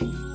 coffee.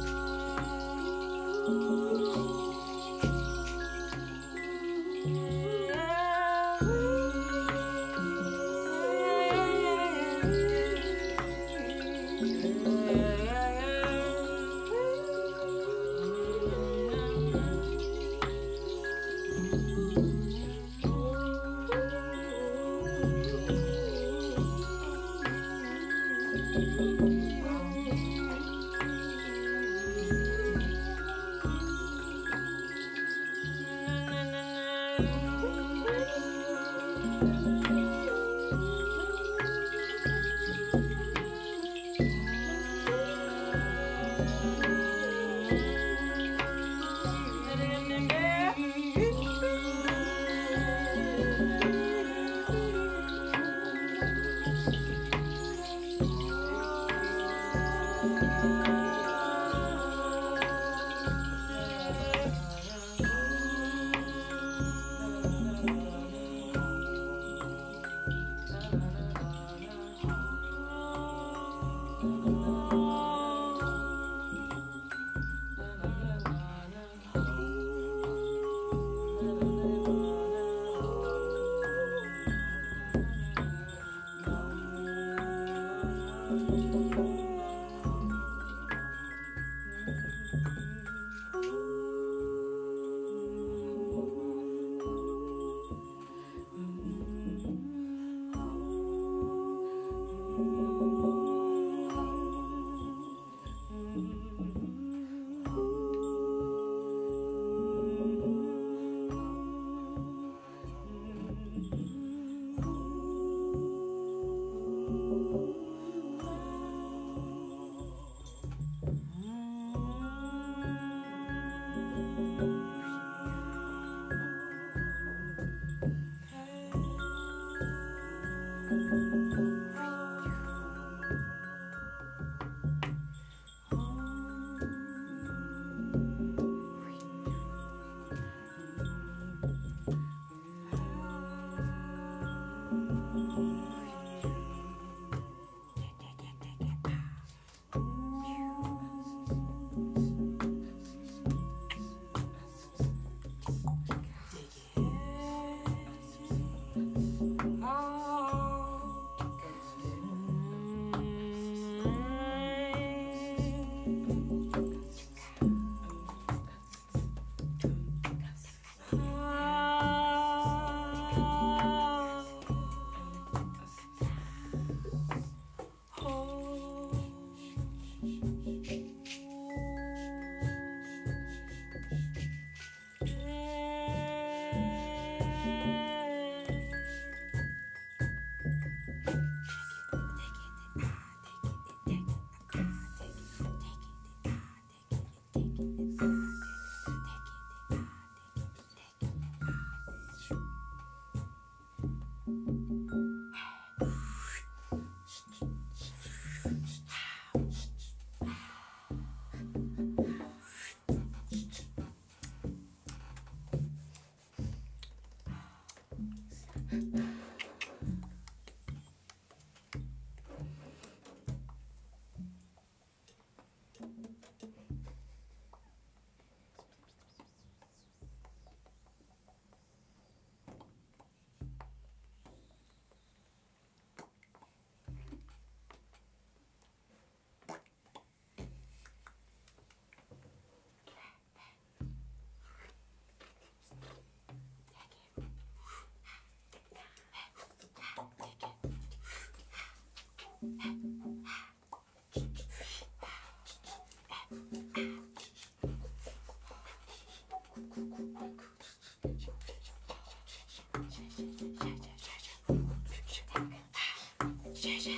谁谁